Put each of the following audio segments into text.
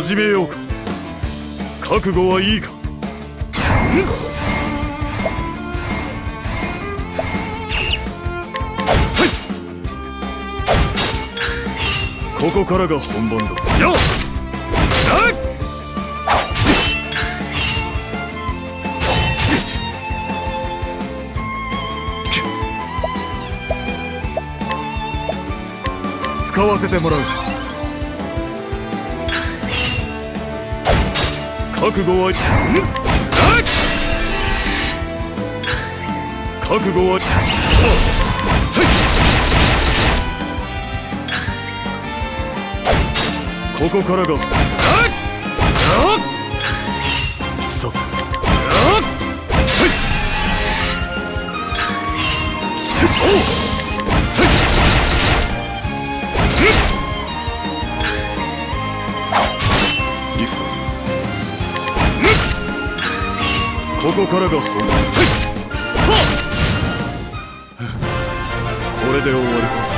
始めようか。覚悟はいいか。せいここからが本番だ。よっ。使わせてもらう。覚悟は覚悟はさあせいここからがさて。せいおうここからが本番。これで終わりか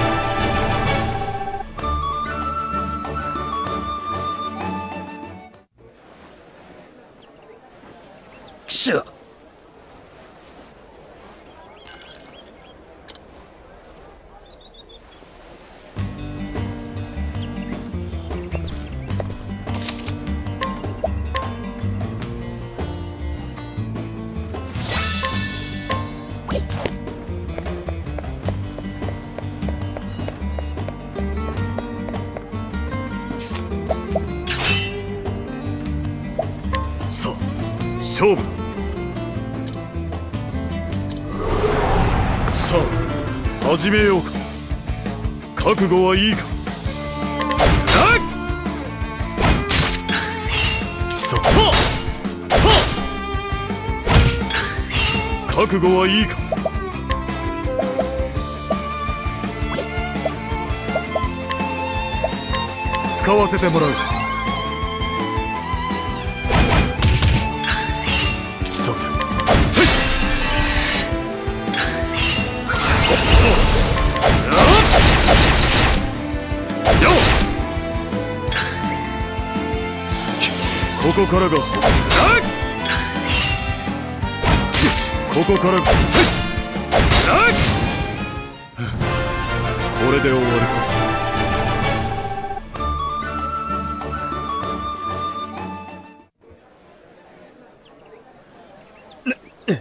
さ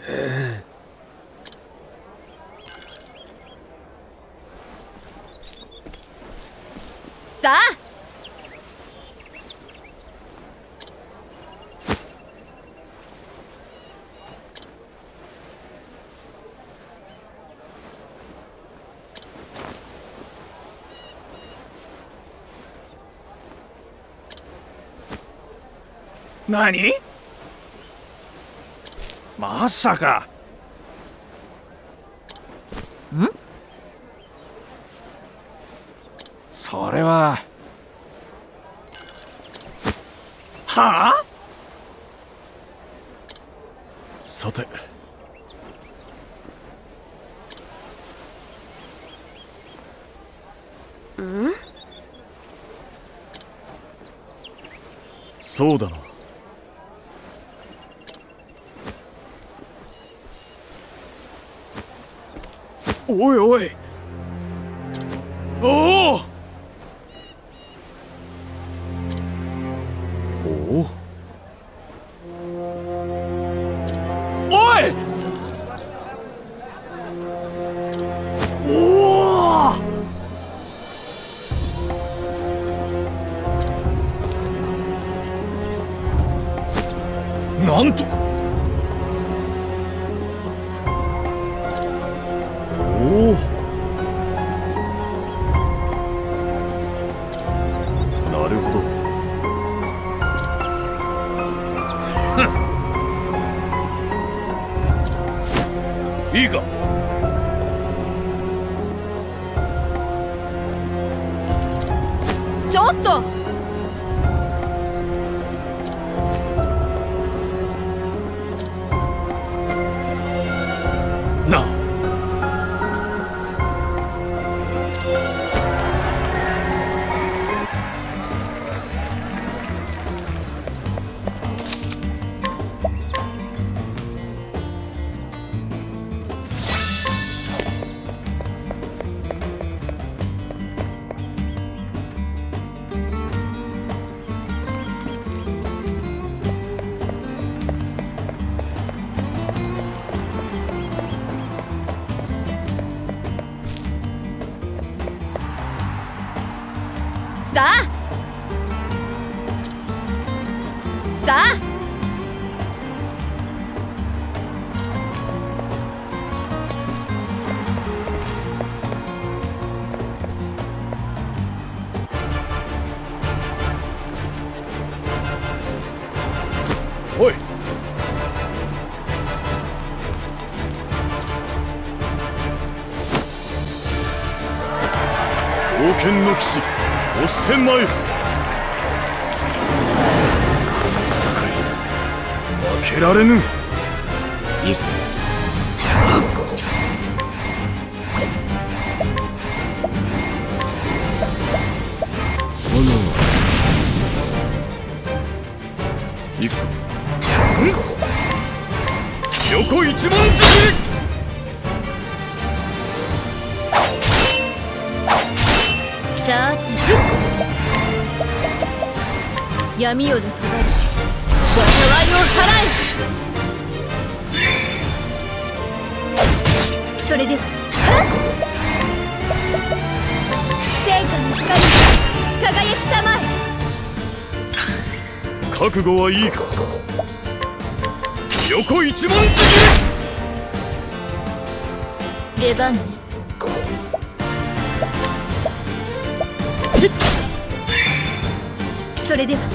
あ。何？まさか。ん？それは。はあ？さて。そうだなおいおい。おおさあ闇夜とばり災いを払えそれでは天下の光輝きたまえ覚悟はいいか？横一文字出番ねそれでは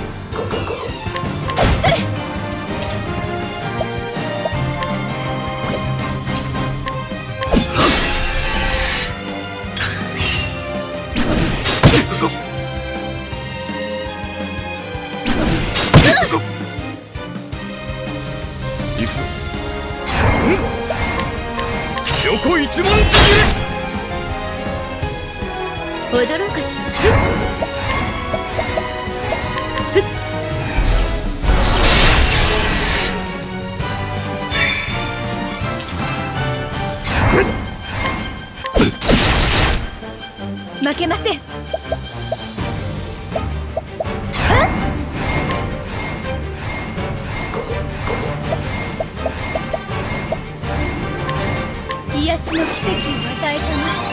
癒しの奇跡を与えたな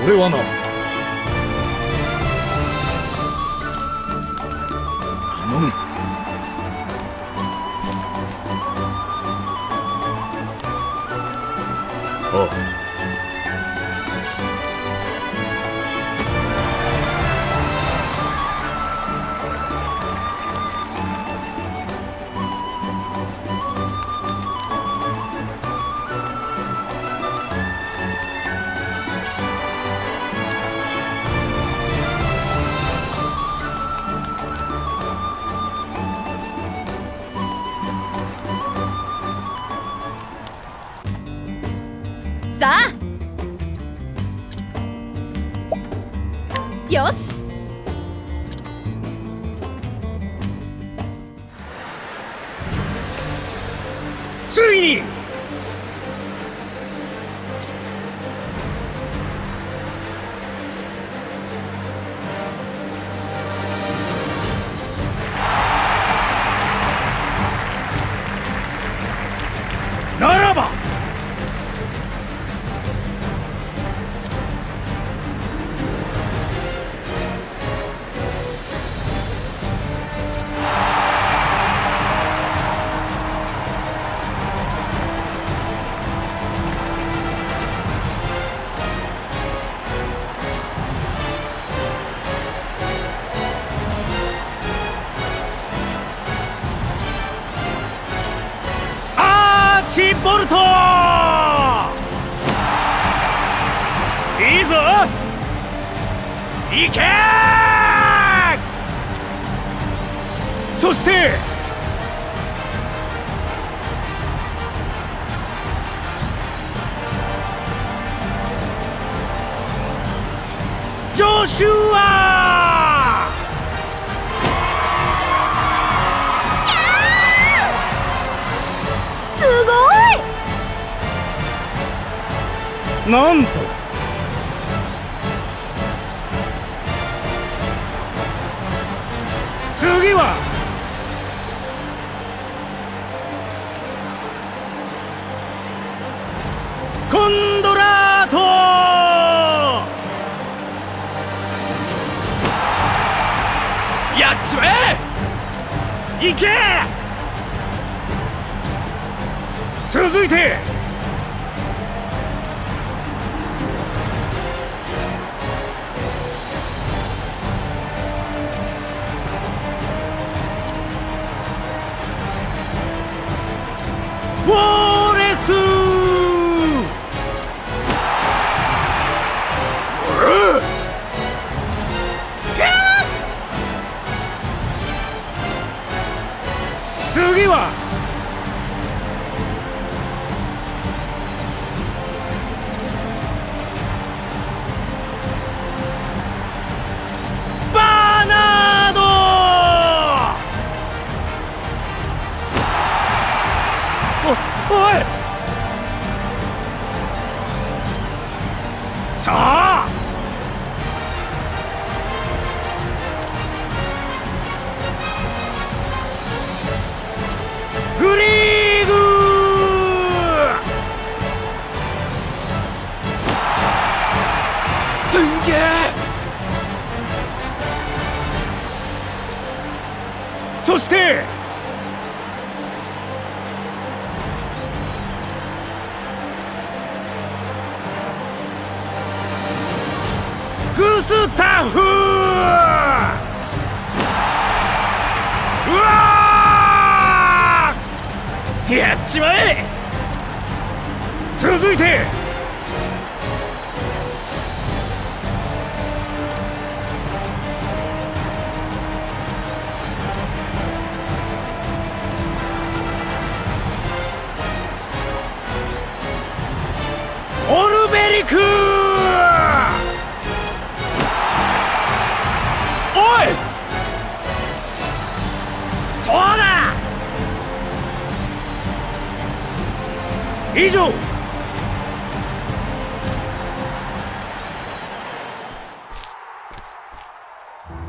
それはな。頼む。ああ。やっちまえ！行け！続いて！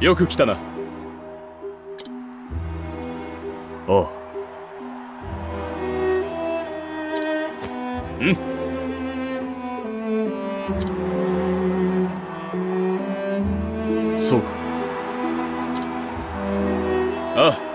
よく来たな。おううん。そうか。ああ。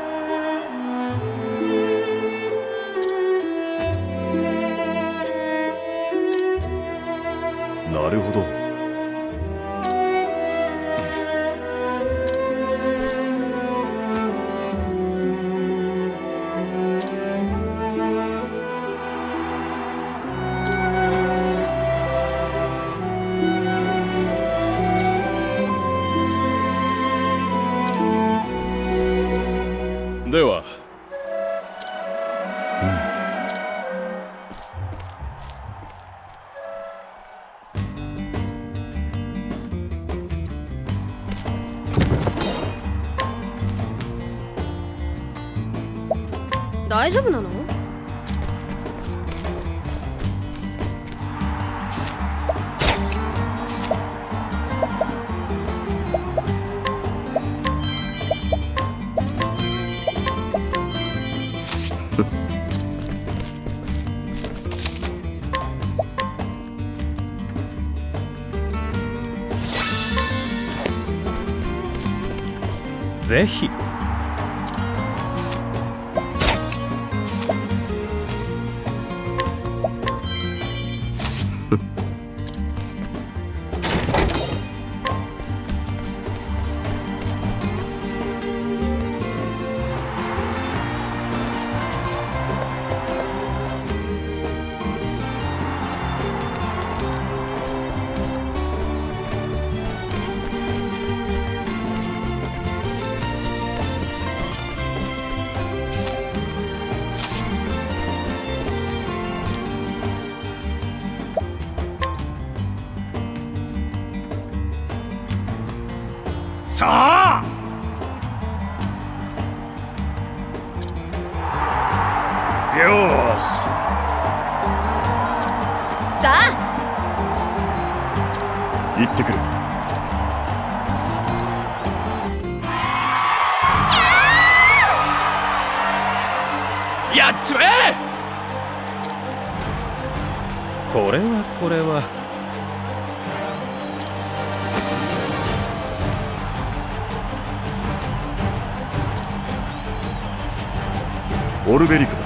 é. オルベリクだ。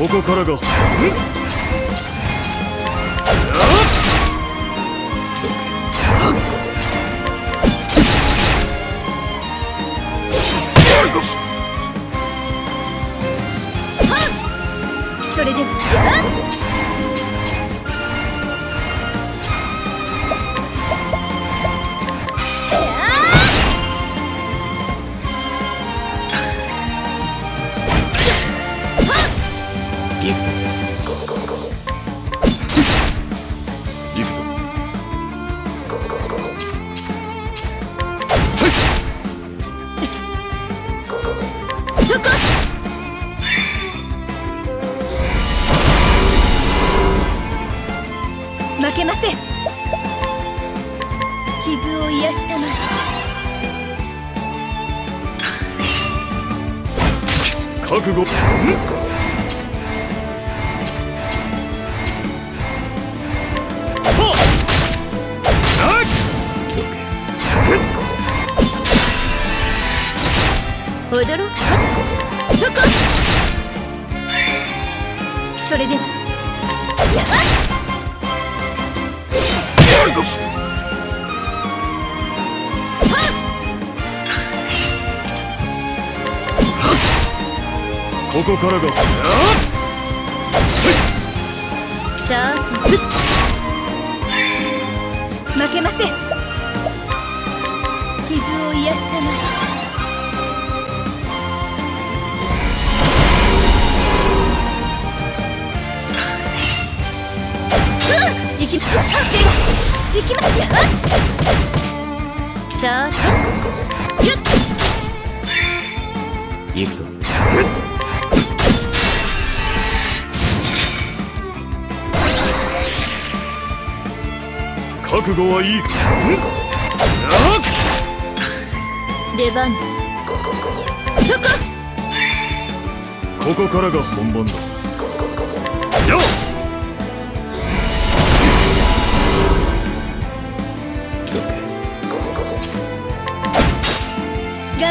ここからが。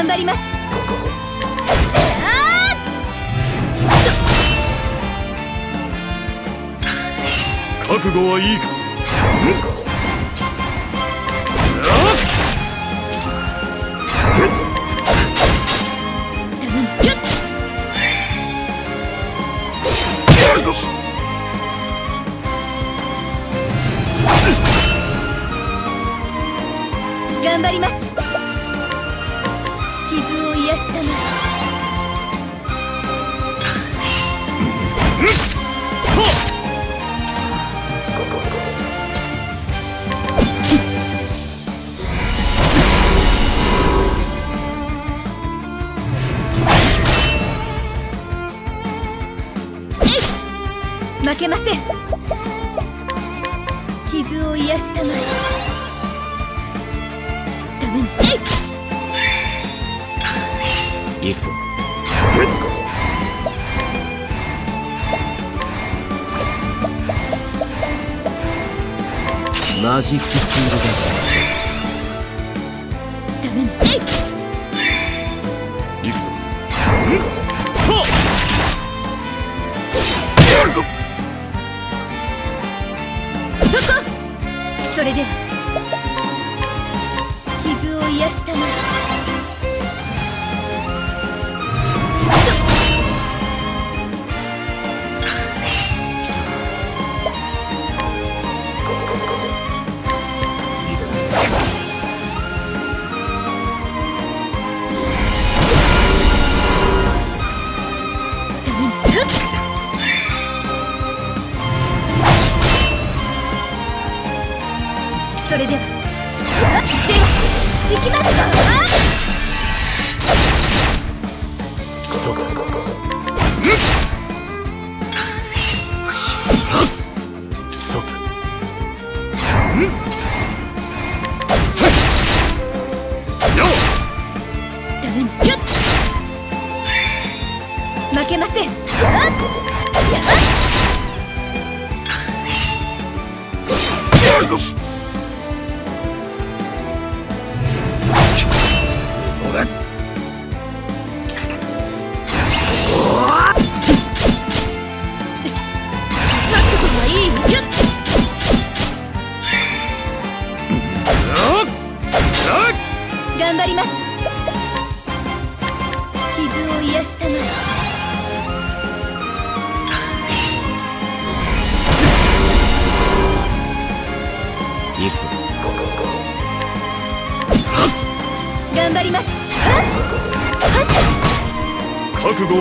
張ります。覚悟はいいか？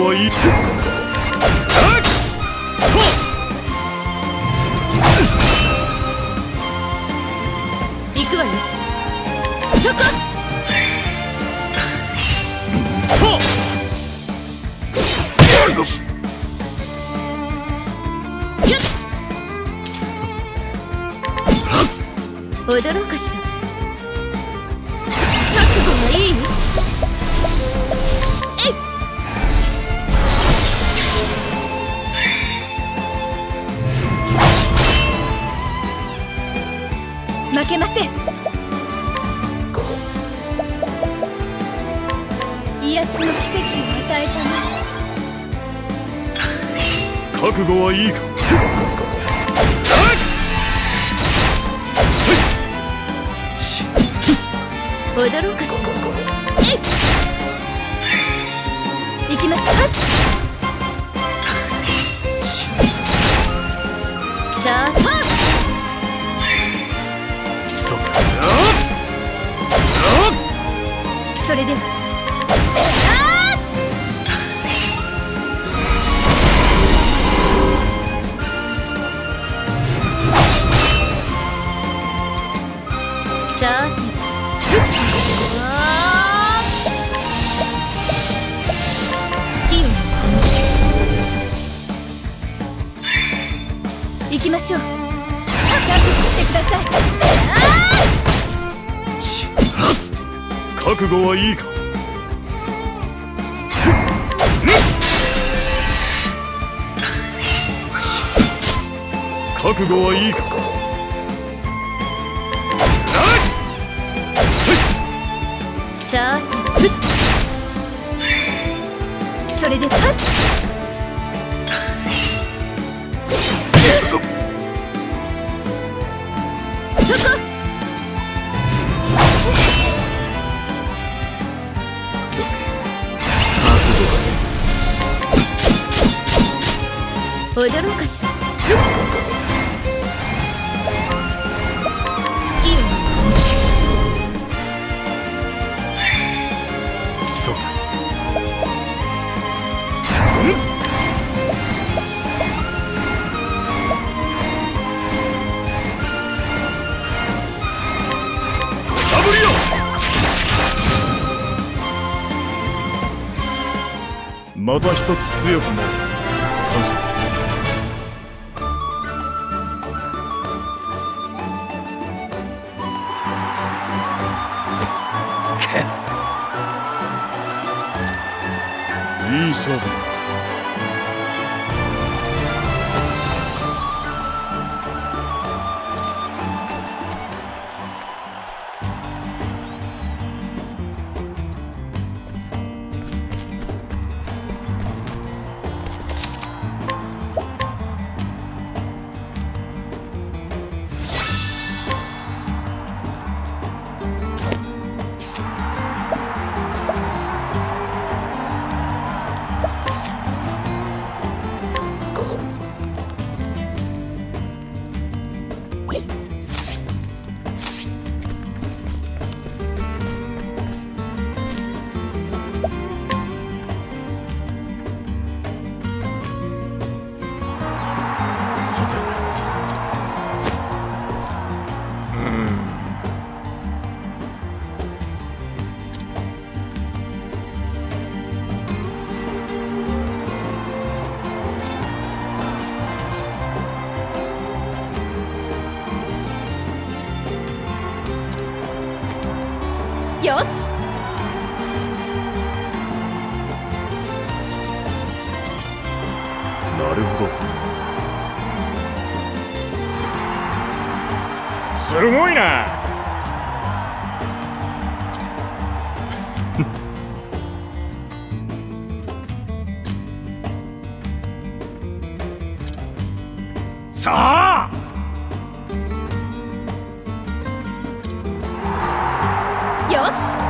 我一ろうかしら？そうだ。また一つ強くなる。さあ。よし。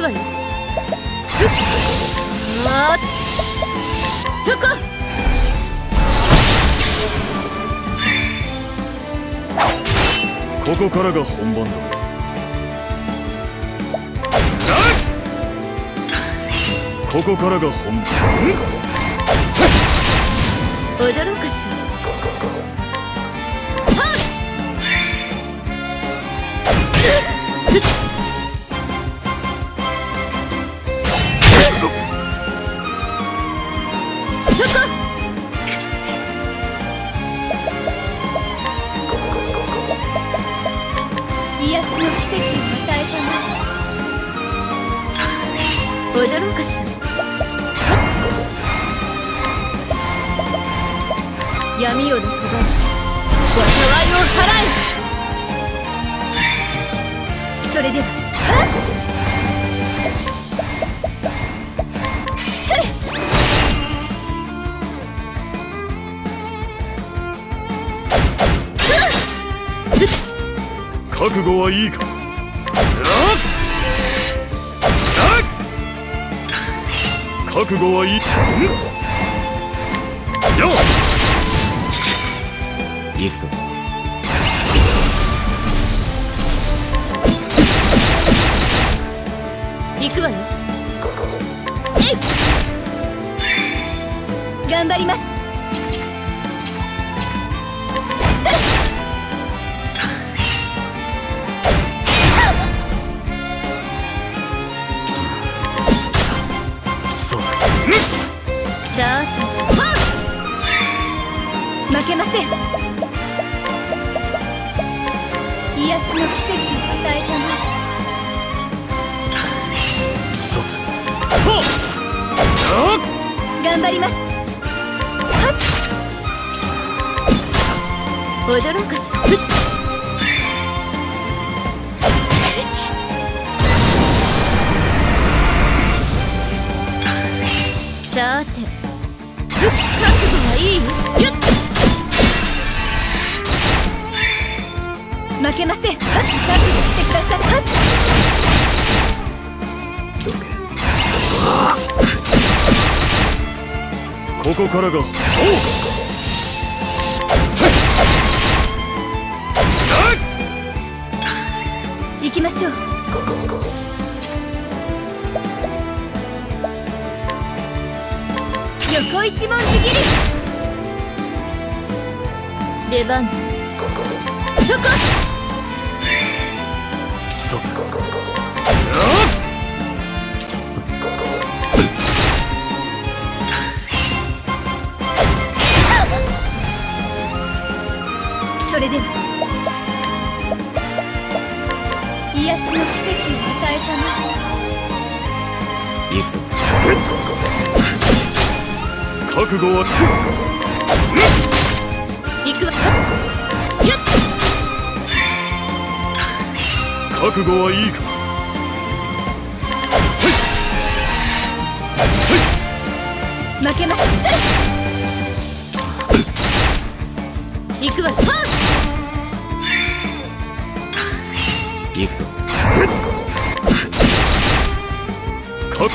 わよあそこ。ここからが本番だ。ここからが本番。驚かし。覚悟はいい。よ行負けません。はっ。覚悟してください。はっここからがおう行きましょう。横一文字切り。出番。そこそそれでは。癒しの奇跡を与えた行くぞ。覚悟は。な行くわ。覚悟はいいか負けませんそれ行くわは行くぞ覚悟はっ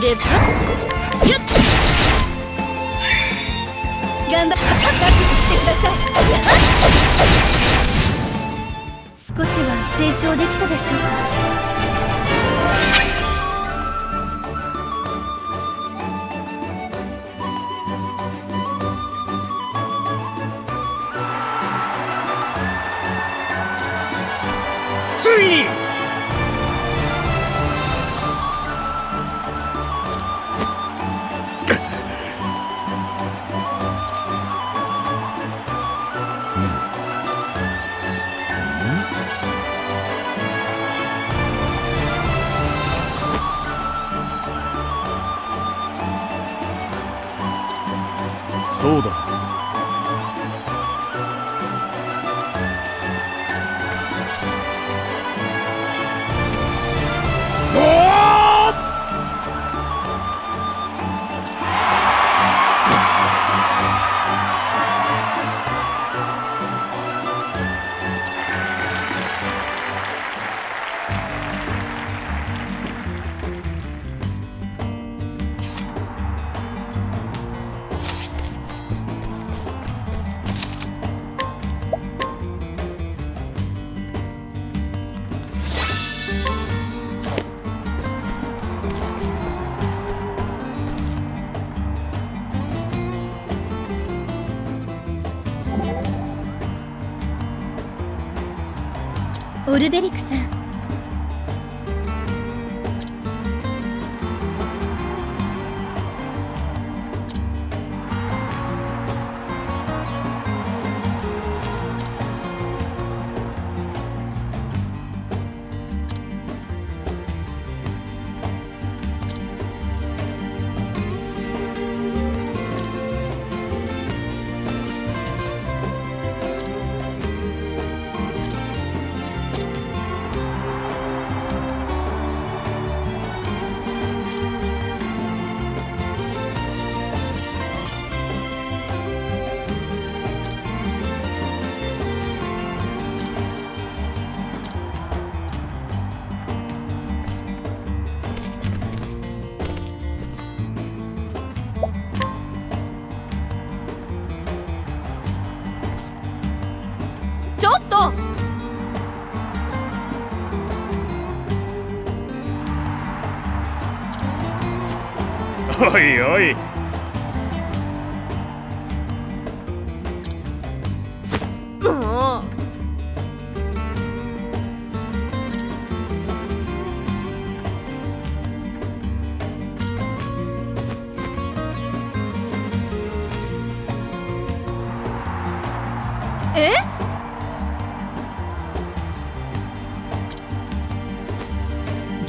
ではよっ頑張って覚悟してくださいやっ少しは成長できたでしょうか？オルベリクさん。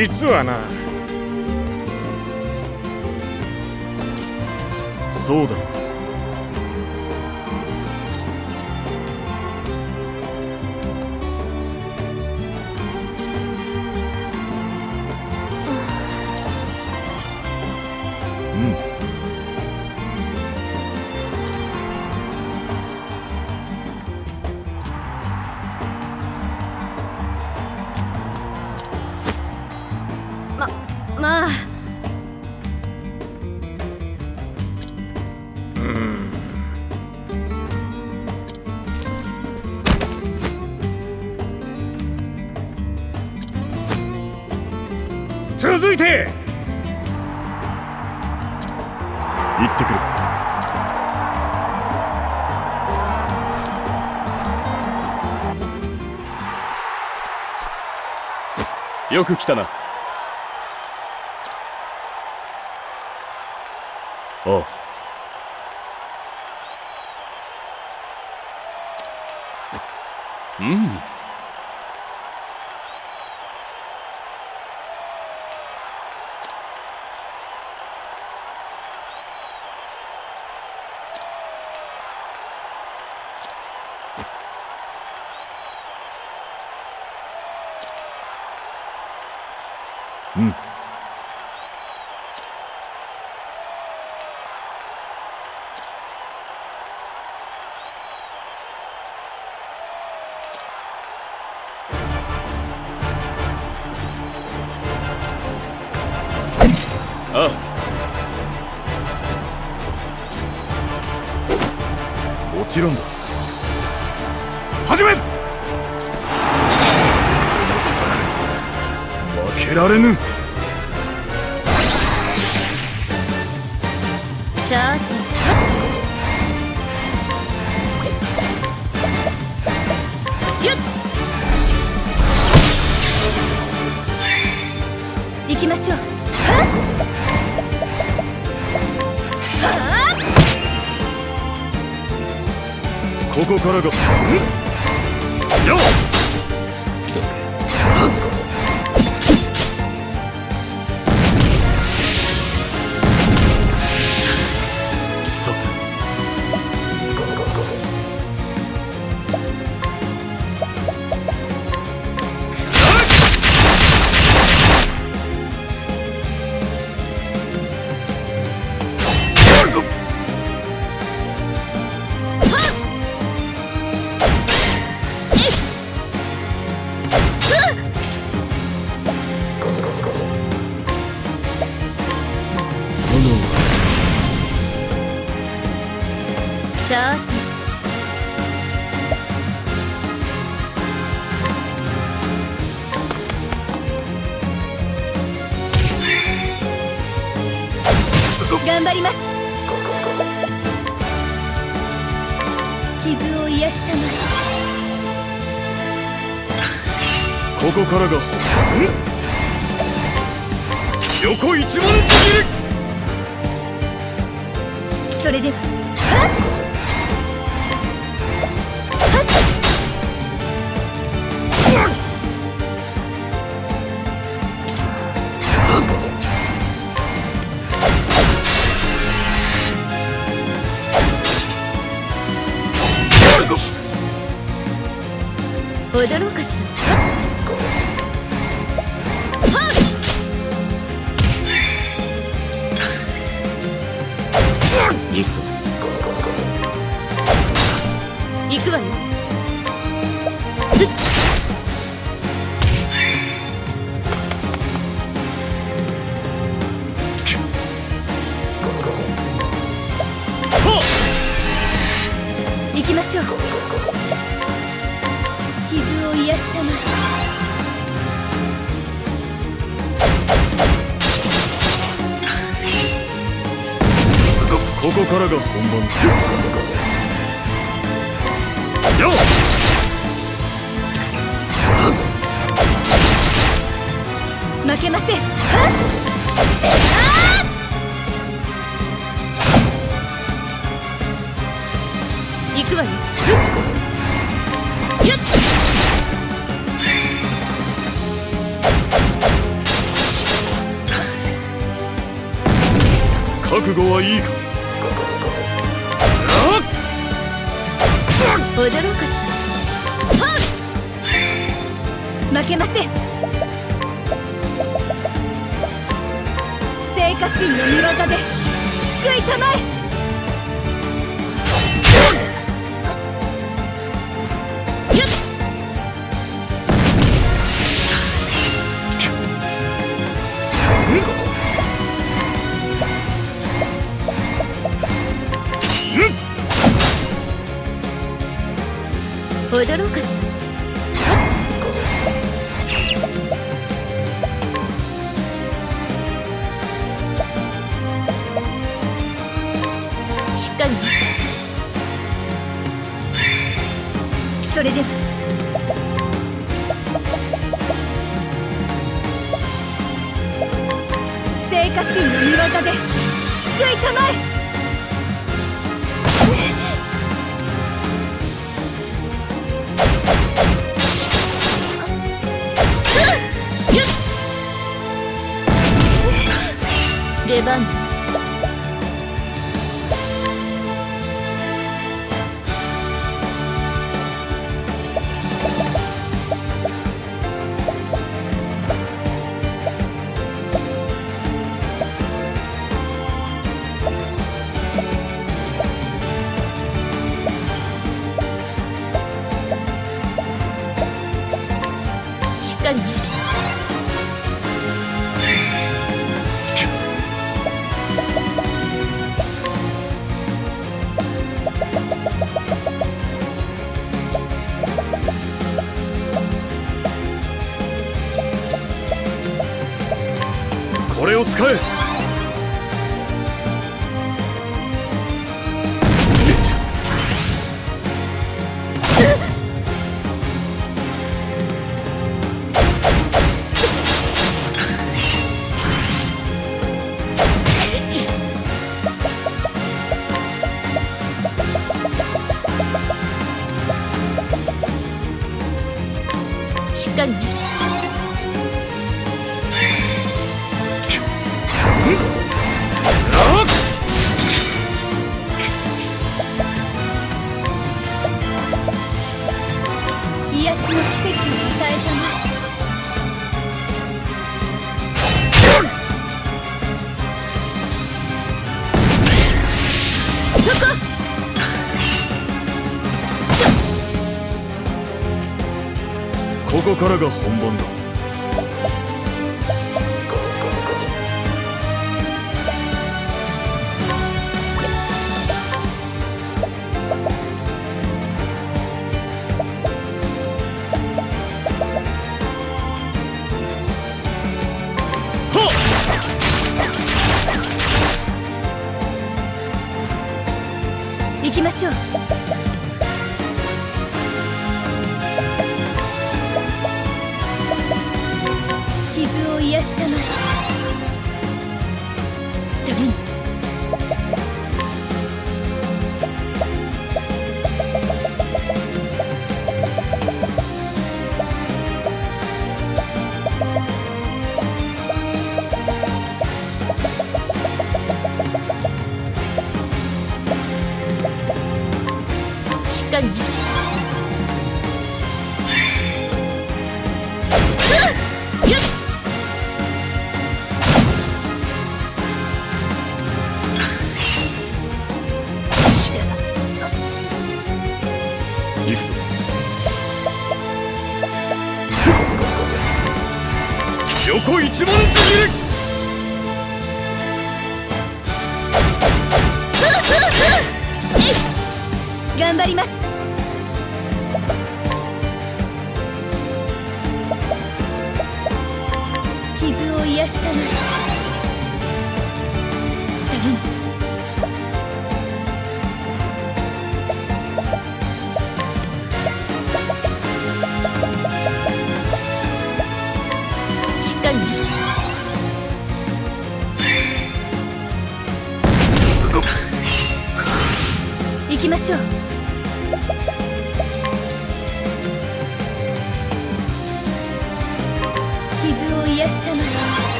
実はな。そうだ。まあ。続いて。行ってくる。よく来たな。Go. 驚かし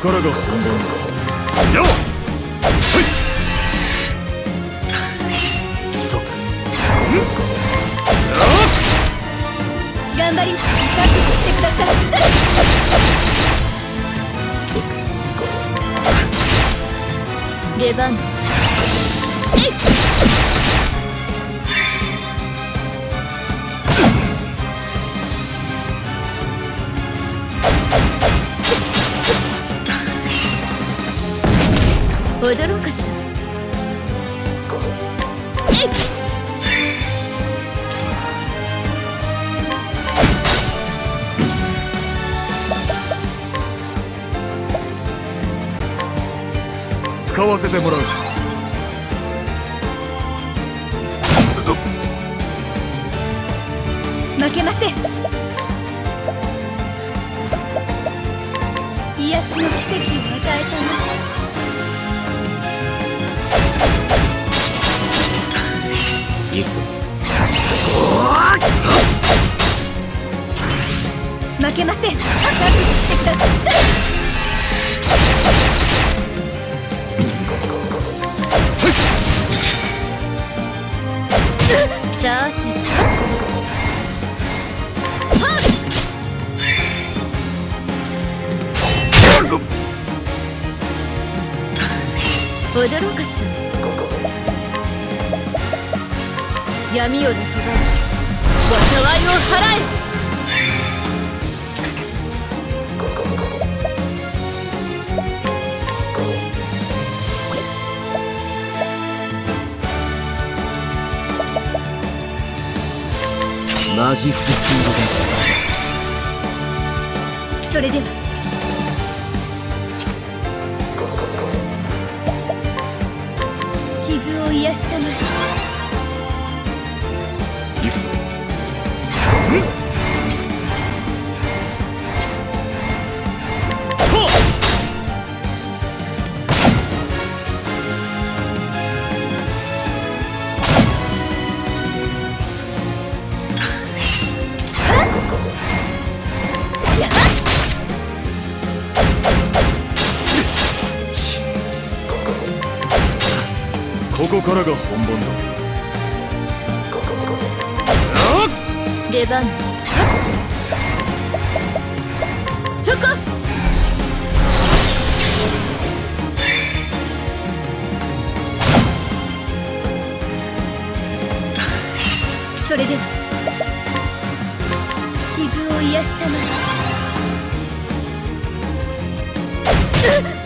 からが本番だ。よっ。さて。頑張ります。してください。出番。れでは傷を癒したまえ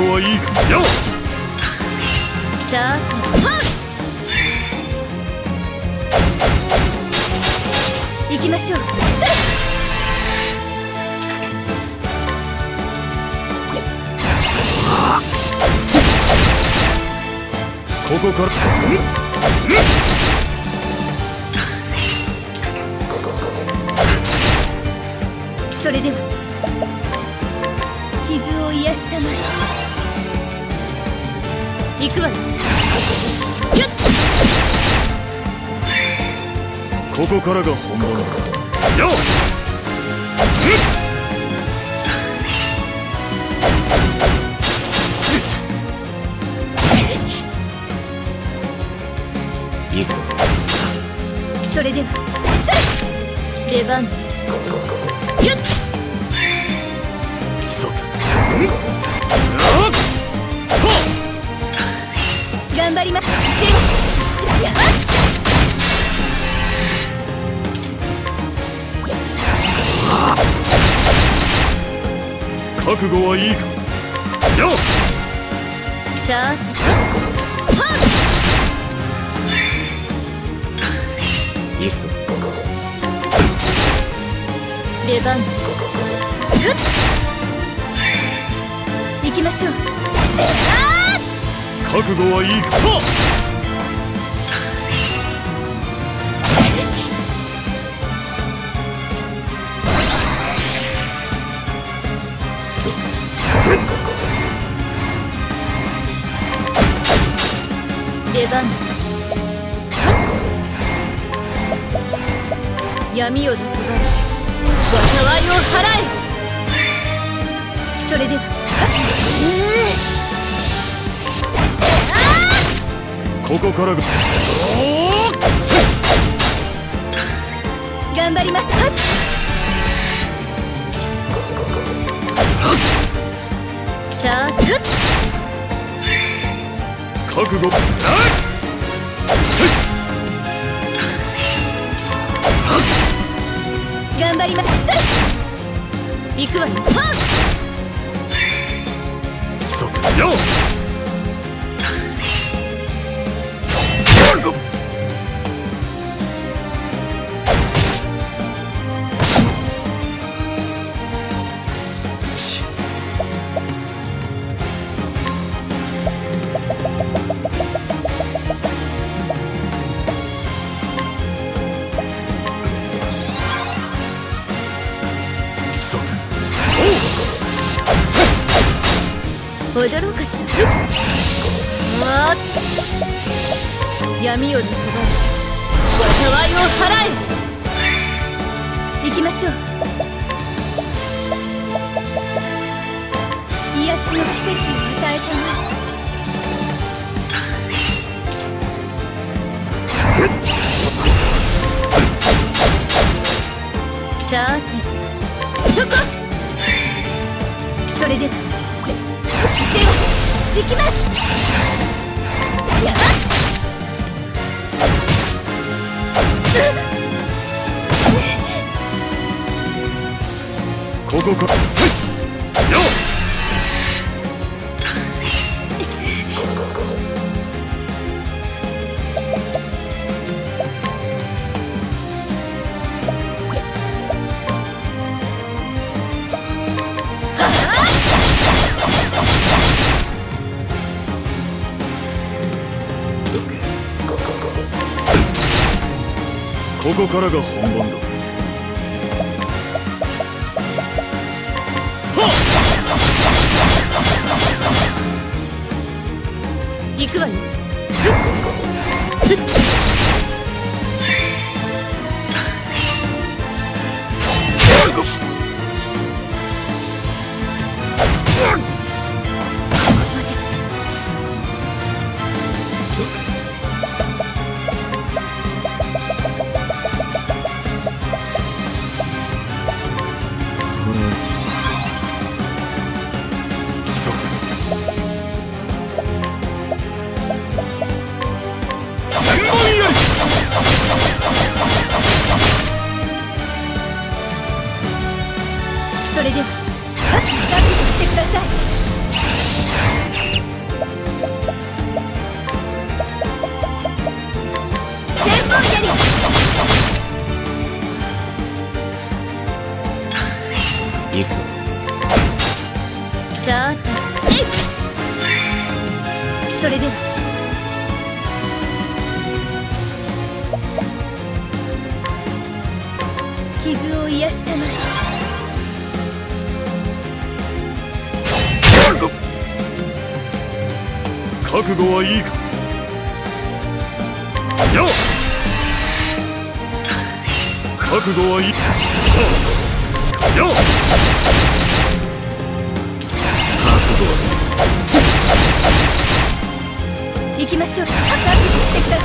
はいい。かよさてはっ！行きましょうここから。それでは。傷を癒したま行くわよ。ここからが本物。だよ行く。ぞそれでは出番。よっ。さて頑張りますでは覚悟はいいか。よさては行くぞ出番ふっ行きましょう。覚悟はいいか。闇より飛ばれ災いを払え。それでは。ここからが。頑張りますはっさあつっ覚悟。頑張ります。さ行くわよ。はっよ踊ろうかしらわーっ闇より飛ばれ災いを払え行きましょう。癒しの季節を与えたなさてそこそれではででは行きます。やここからせいよここからが本番だ。傷を癒したまえ覚悟はいいか？よ覚悟はいい。さあよ覚悟は行きましょう。覚悟してくださ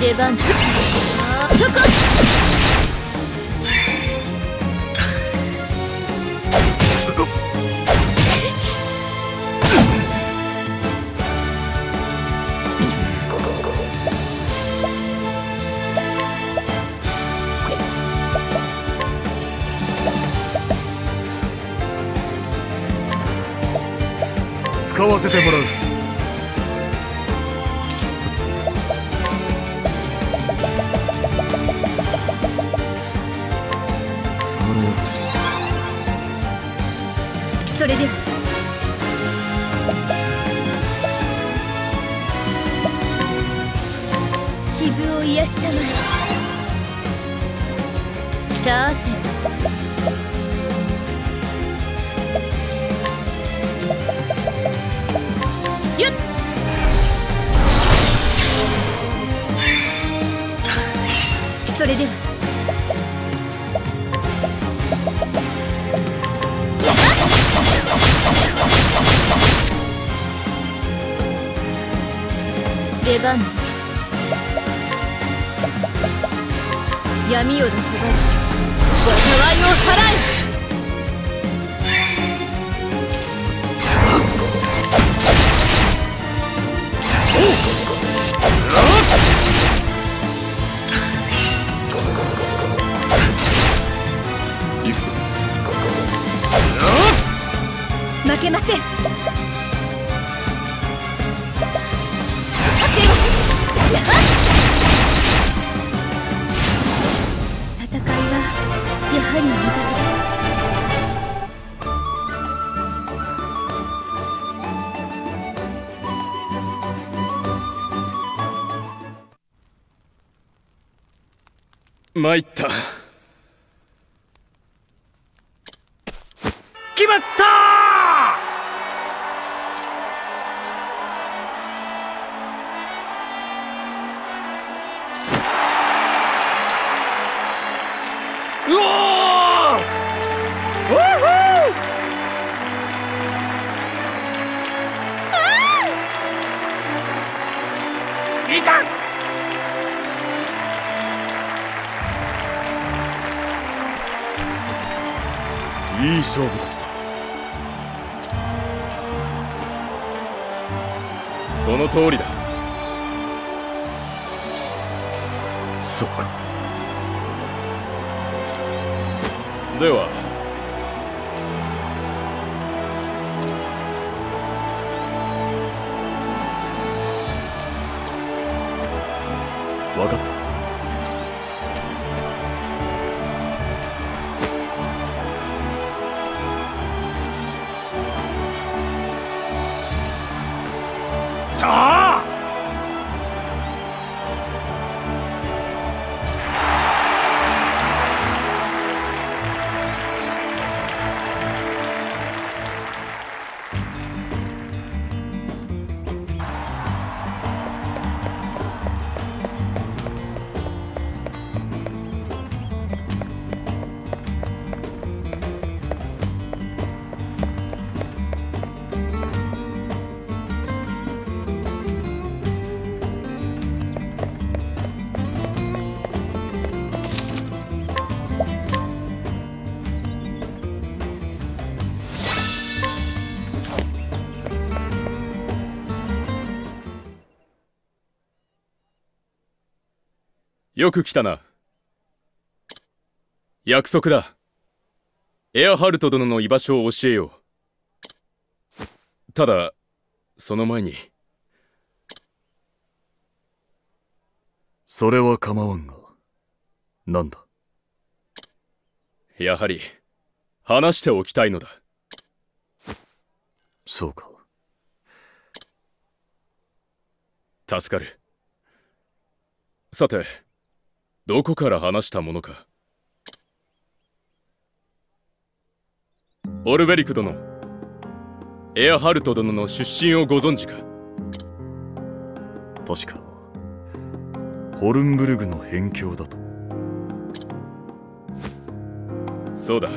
い。出番使わせてもらう。参った。よく来たな。約束だ。エアハルト殿の居場所を教えよう。ただその前に。それは構わんが。なんだ？やはり話しておきたいのだ。そうか。助かる。さてどこから話したものか。オルベリク殿。エアハルト殿の出身をご存知か。確かホルンブルグの辺境だと。そうだ。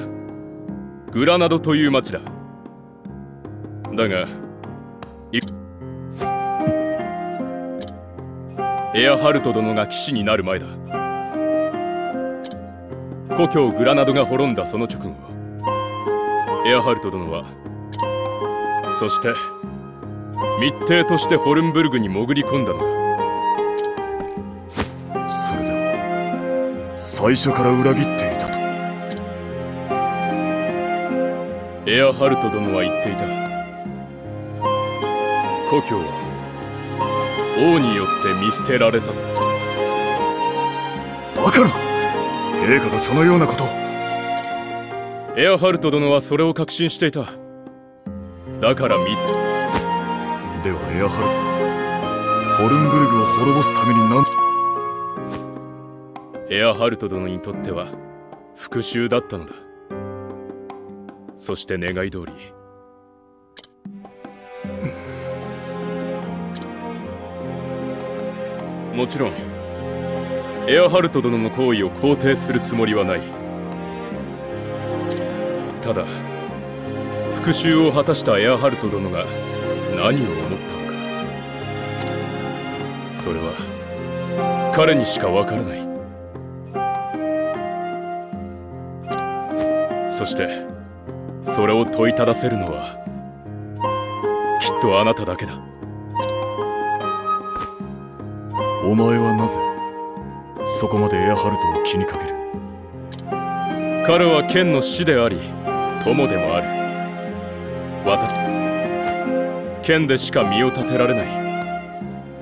グラナドという町だ。だがい エアハルト殿が騎士になる前だ故郷グラナドが滅んだその直後エアハルト殿はそして密偵としてホルンブルグに潜り込んだのだ。それでは最初から裏切っていたと。エアハルト殿は言っていた。故郷は王によって見捨てられたと陛下がそのようなことを。エアハルト殿はそれを確信していた。だからみではエアハルトホルンブルグを滅ぼすために何？エアハルト殿にとっては復讐だったのだ。そして願い通り。もちろんエアハルト殿の行為を肯定するつもりはない。ただ復讐を果たしたエアハルト殿が何を思ったのか。それは彼にしかわからない。そしてそれを問いただせるのはきっとあなただけだ。お前はなぜそこまでエアハルトを気にかける。彼は剣の師であり友でもある。私剣でしか身を立てられない。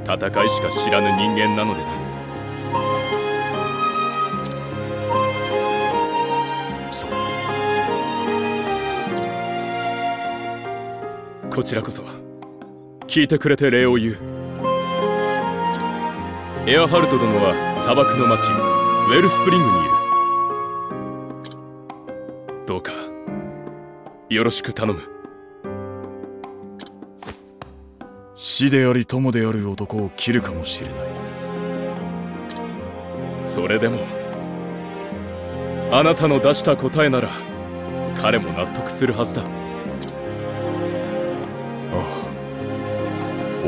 戦いしか知らぬ人間なのでなそうこちらこそ聞いてくれて礼を言う。エアハルト殿は砂漠の町ウェルスプリングにいる。どうかよろしく頼む。死であり友である男を切るかもしれない。それでもあなたの出した答えなら彼も納得するはずだ。ああ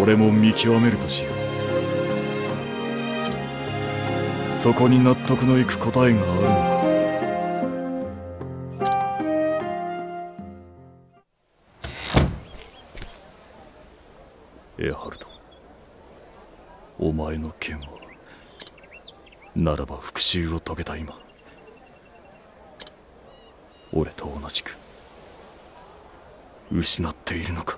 俺も見極めるとしようそこに納得のいく答えがあるのか？エハルト。お前の剣はならば復讐を遂げた今。俺と同じく。失っているのか？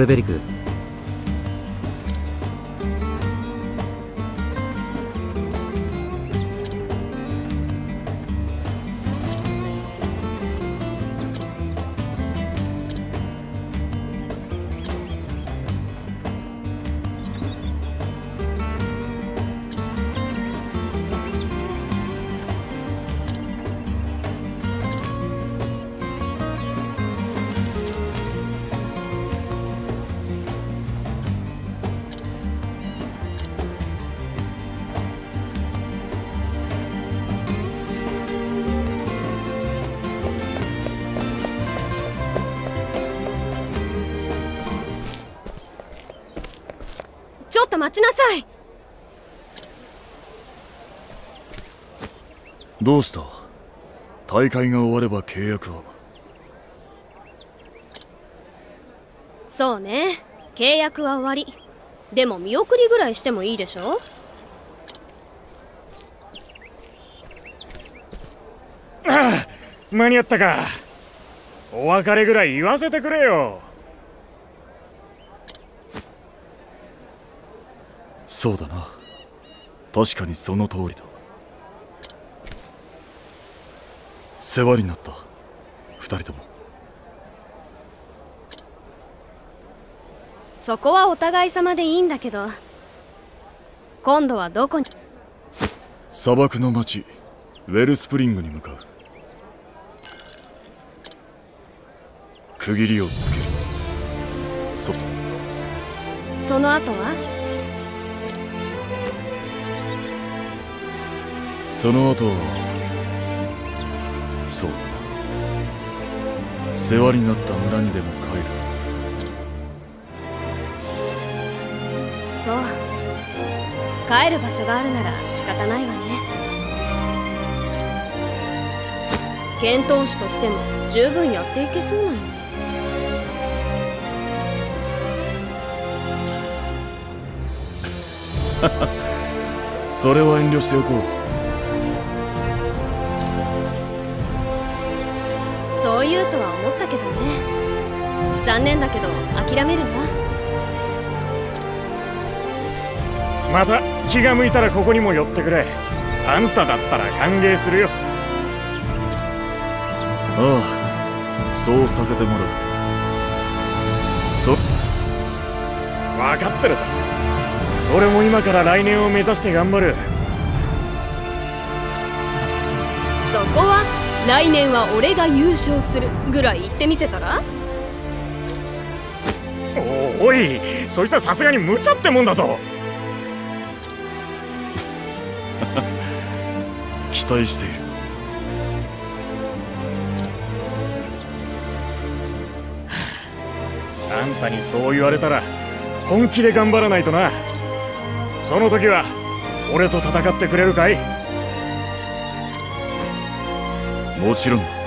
オルベリク大会が終われば契約はそうね。契約は終わり。でも見送りぐらいしてもいいでしょ？間に合ったか。お別れぐらい言わせてくれよ。そうだな。確かにその通りだ世話になった。二人とも。そこはお互い様でいいんだけど。今度はどこに？砂漠の町ウェルスプリングに向かう。区切りをつける。そその後は？その後そう。だな世話になった村にでも帰る。そう。帰る場所があるなら仕方ないわね。剣闘士としても十分やっていけそうなの。それは遠慮しておこう残念だけど諦めるんだまた気が向いたらここにも寄ってくれ。あんただったら歓迎するよ。ああそうさせてもらう。そ分かってるさ。俺も今から来年を目指して頑張る。そこは来年は俺が優勝するぐらい言ってみせたら？おいそいつはさすがに無茶ってもんだぞ。期待している。あんたにそう言われたら本気で頑張らないとな。その時は俺と戦ってくれるかい？もちろん。